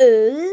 Uh.